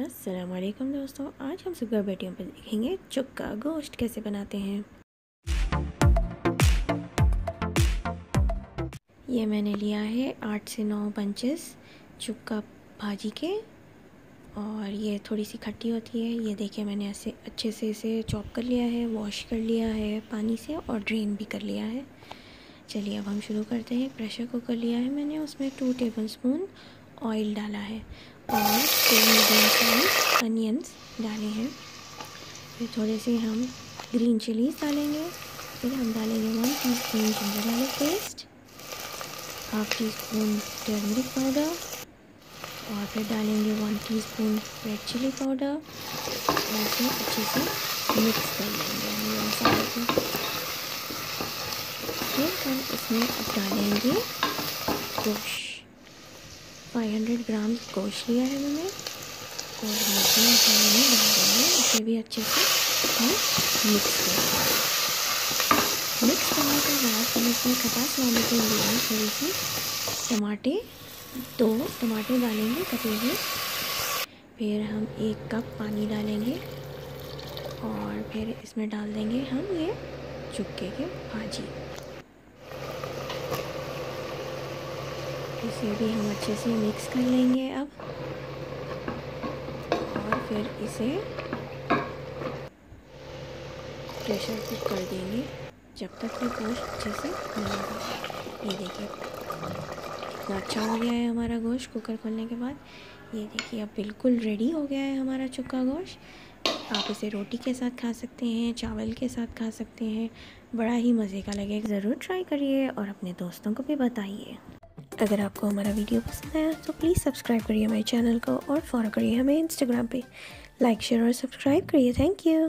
वालेकुम दोस्तों, आज हम सुगर बेटियों पर देखेंगे चुक्का गोश्त कैसे बनाते हैं। ये मैंने लिया है आठ से नौ पंचेस चुक्का भाजी के, और ये थोड़ी सी खट्टी होती है। ये देखिए, मैंने ऐसे अच्छे से इसे चॉप कर लिया है, वॉश कर लिया है पानी से और ड्रेन भी कर लिया है। चलिए अब हम शुरू करते हैं। प्रेशर कुकर लिया है मैंने, उसमें टू टेबल स्पून ऑयल डाला है। और मीडियम साइज़ अनियंस डाले हैं। फिर थोड़े से हम ग्रीन चिलीज डालेंगे। फिर हम डालेंगे one teaspoon ginger garlic paste half teaspoon turmeric powder और फिर डालेंगे one teaspoon red chilli powder और इसे अच्छे से मिक्स कर लेंगे हम मसाले को। फिर हम इसमें अब डालेंगे गोश्त 500 ग्राम गोश्त लिया है मैंने। और मसाले मसाले में डाल देंगे इसे भी अच्छे से हम मिक्स करेंगे। मिक्स करने के बाद हम इसमें खटास लाने के लिए थोड़ी सी टमाटे, दो टमाटे डालेंगे कटे हुए। फिर हम एक कप पानी डालेंगे और फिर इसमें डाल देंगे हम ये चुक्के के भाजी। इसे भी हम अच्छे से मिक्स कर लेंगे अब। और फिर इसे प्रेशर कुक कर देंगे, जब तक ये गोश्त अच्छे से नहीं ये देखिए कितना अच्छा हो गया है हमारा गोश्त कुकर खोलने के बाद। ये देखिए, अब बिल्कुल रेडी हो गया है हमारा चुका गोश्त। आप इसे रोटी के साथ खा सकते हैं, चावल के साथ खा सकते हैं। बड़ा ही मज़े का लगेगा। ज़रूर ट्राई करिए और अपने दोस्तों को भी बताइए। अगर आपको हमारा वीडियो पसंद आया तो प्लीज़ सब्सक्राइब करिए हमारे चैनल को और फॉलो करिए हमें इंस्टाग्राम पे। लाइक शेयर और सब्सक्राइब करिए। Thank you